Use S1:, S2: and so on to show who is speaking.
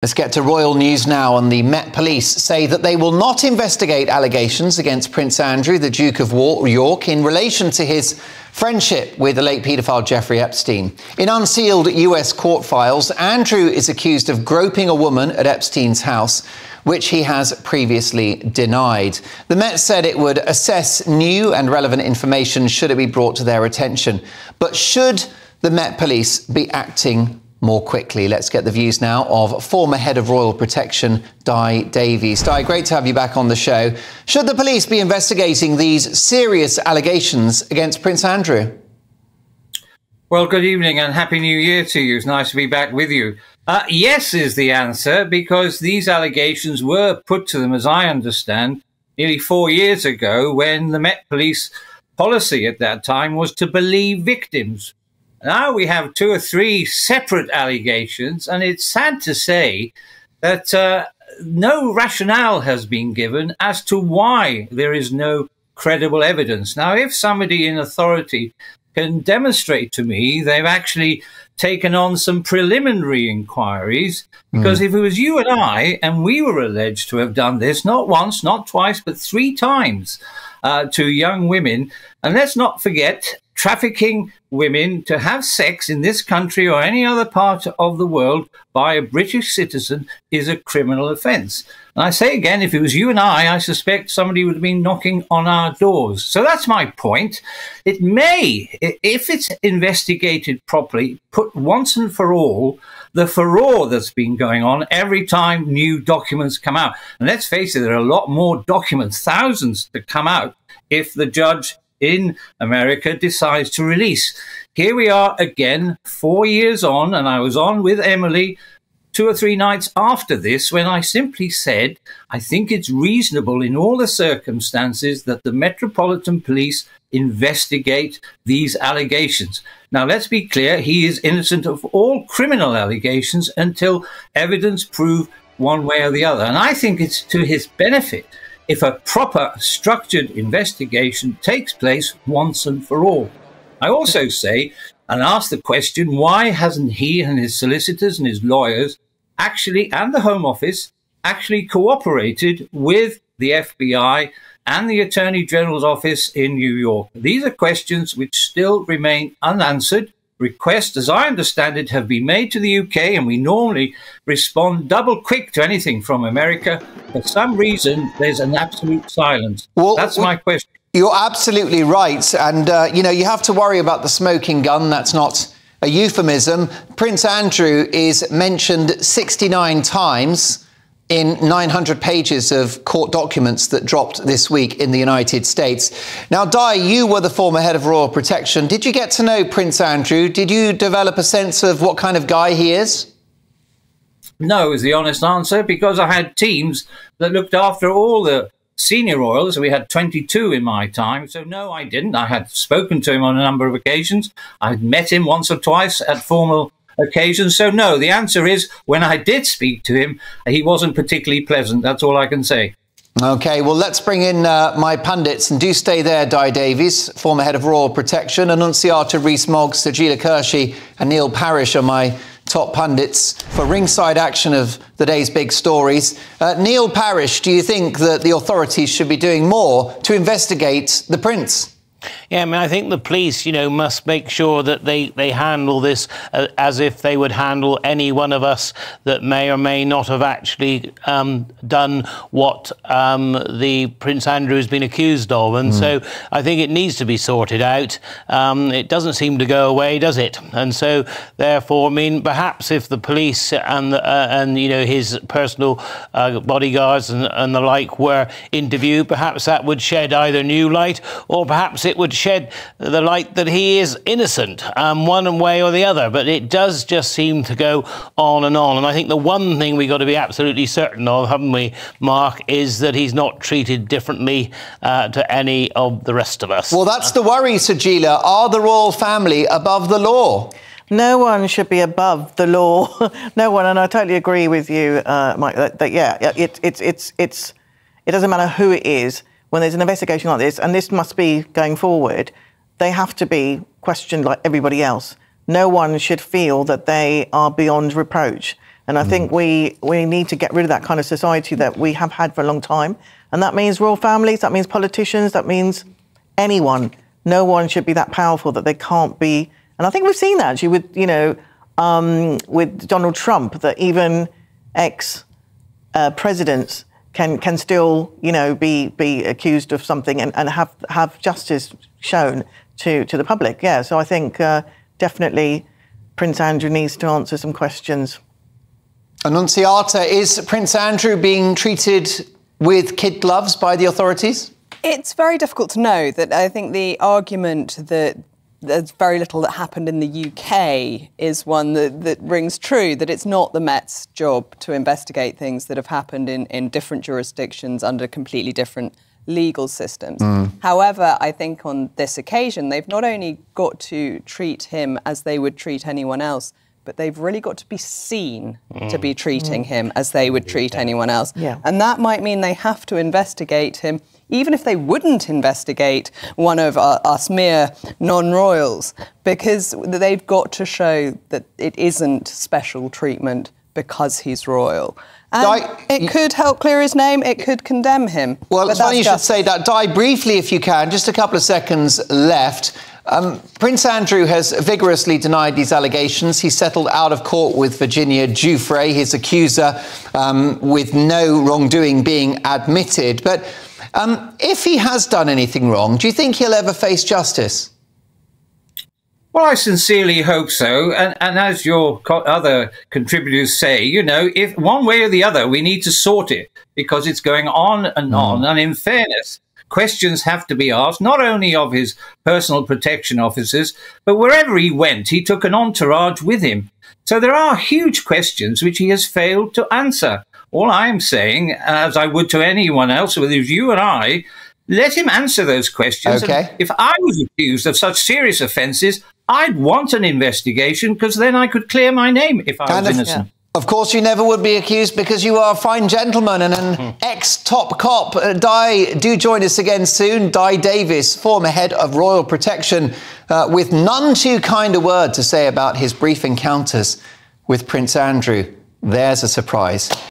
S1: Let's get to royal news now. And the Met Police say that they will not investigate allegations against Prince Andrew, the Duke of York, in relation to his friendship with the late paedophile Jeffrey Epstein. In unsealed US court files, Andrew is accused of groping a woman at Epstein's house, which he has previously denied. The Met said it would assess new and relevant information should it be brought to their attention. But should the Met Police be acting more quickly. Let's get the views now of former head of Royal Protection, Dai Davies. Dai, great to have you back on the show. Should the police be investigating these serious allegations against Prince Andrew?
S2: Well, good evening and Happy New Year to you. It's nice to be back with you. Uh, yes, is the answer, because these allegations were put to them, as I understand, nearly four years ago when the Met Police policy at that time was to believe victims now we have two or three separate allegations, and it's sad to say that uh, no rationale has been given as to why there is no credible evidence. Now, if somebody in authority can demonstrate to me they've actually taken on some preliminary inquiries, because mm. if it was you and I, and we were alleged to have done this, not once, not twice, but three times uh, to young women, and let's not forget trafficking women to have sex in this country or any other part of the world by a British citizen is a criminal offence. And I say again, if it was you and I, I suspect somebody would have been knocking on our doors. So that's my point. It may, if it's investigated properly, put once and for all the furore that's been going on every time new documents come out. And let's face it, there are a lot more documents, thousands to come out if the judge in America decides to release. Here we are again, four years on, and I was on with Emily two or three nights after this when I simply said, I think it's reasonable in all the circumstances that the Metropolitan Police investigate these allegations. Now, let's be clear, he is innocent of all criminal allegations until evidence prove one way or the other. And I think it's to his benefit if a proper structured investigation takes place once and for all. I also say and ask the question why hasn't he and his solicitors and his lawyers actually, and the Home Office, actually cooperated with the FBI and the Attorney General's office in New York? These are questions which still remain unanswered requests, as I understand it, have been made to the UK, and we normally respond double quick to anything from America. For some reason, there's an absolute silence. Well, That's well, my question.
S1: You're absolutely right. And, uh, you know, you have to worry about the smoking gun. That's not a euphemism. Prince Andrew is mentioned 69 times in 900 pages of court documents that dropped this week in the United States. Now, Dai, you were the former head of Royal Protection. Did you get to know Prince Andrew? Did you develop a sense of what kind of guy he is?
S2: No, is the honest answer, because I had teams that looked after all the senior royals. We had 22 in my time. So, no, I didn't. I had spoken to him on a number of occasions. I had met him once or twice at formal occasions. So, no, the answer is when I did speak to him, he wasn't particularly pleasant. That's all I can say.
S1: Okay, well, let's bring in uh, my pundits and do stay there, Dai Davies, former head of Royal Protection, Annunziata Rees-Mogg, Sajeela Kershi, and Neil Parish are my top pundits for ringside action of the day's big stories. Uh, Neil Parish, do you think that the authorities should be doing more to investigate the Prince?
S3: Yeah, I mean, I think the police, you know, must make sure that they, they handle this uh, as if they would handle any one of us that may or may not have actually um, done what um, the Prince Andrew has been accused of. And mm. so I think it needs to be sorted out. Um, it doesn't seem to go away, does it? And so, therefore, I mean, perhaps if the police and, the, uh, and you know, his personal uh, bodyguards and, and the like were interviewed, perhaps that would shed either new light or perhaps it would shed the light that he is innocent, um, one way or the other. But it does just seem to go on and on. And I think the one thing we've got to be absolutely certain of, haven't we, Mark, is that he's not treated differently uh, to any of the rest of us.
S1: Well, that's the worry, Sajeela. Are the royal family above the law?
S4: No one should be above the law. no one, and I totally agree with you, uh, Mike. That, that yeah, it, it's it's it's it doesn't matter who it is when there's an investigation like this, and this must be going forward, they have to be questioned like everybody else. No one should feel that they are beyond reproach. And I
S1: Mm.
S4: think we, we need to get rid of that kind of society that we have had for a long time. And that means royal families, that means politicians, that means anyone. No one should be that powerful that they can't be. And I think we've seen that actually with, you know, um, with Donald Trump, that even ex uh, presidents can can still, you know, be be accused of something and, and have have justice shown to to the public. Yeah. So I think uh, definitely Prince Andrew needs to answer some questions.
S1: Annunziata, is Prince Andrew being treated with kid gloves by the authorities?
S5: It's very difficult to know. That I think the argument that there's very little that happened in the UK is one that, that rings true. That it's not the Met's job to investigate things that have happened in, in different jurisdictions under completely different legal systems. Mm. However, I think on this occasion, they've not only got to treat him as they would treat anyone else, but they've really got to be seen to be mm. treating mm. him as they would treat anyone else.
S4: Yeah.
S5: And that might mean they have to investigate him, even if they wouldn't investigate one of our, us mere non royals, because they've got to show that it isn't special treatment because he's royal. And
S1: Di-
S5: it could help clear his name, it could condemn him.
S1: Well, it's funny you should say that. Dai briefly, if you can. Just a couple of seconds left. Um, Prince Andrew has vigorously denied these allegations. He settled out of court with Virginia Giuffre, his accuser, um, with no wrongdoing being admitted. But um, if he has done anything wrong, do you think he'll ever face justice?
S2: Well, I sincerely hope so. And, and as your co- other contributors say, you know, if one way or the other, we need to sort it because it's going on and on. And in fairness, questions have to be asked, not only of his personal protection officers, but wherever he went, he took an entourage with him. So there are huge questions which he has failed to answer. All I'm saying, as I would to anyone else, whether it's you and I, let him answer those questions.
S1: Okay.
S2: if I was accused of such serious offences, I'd want an investigation because then I could clear my name if I
S1: And
S2: was
S1: of-
S2: innocent.
S1: Of course, you never would be accused because you are a fine gentleman and an ex top cop. Uh, Dai, do join us again soon. Dai Davies, former head of Royal Protection, uh, with none too kind a word to say about his brief encounters with Prince Andrew. There's a surprise.